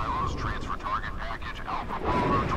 Silos transfer target package Alpha Bravo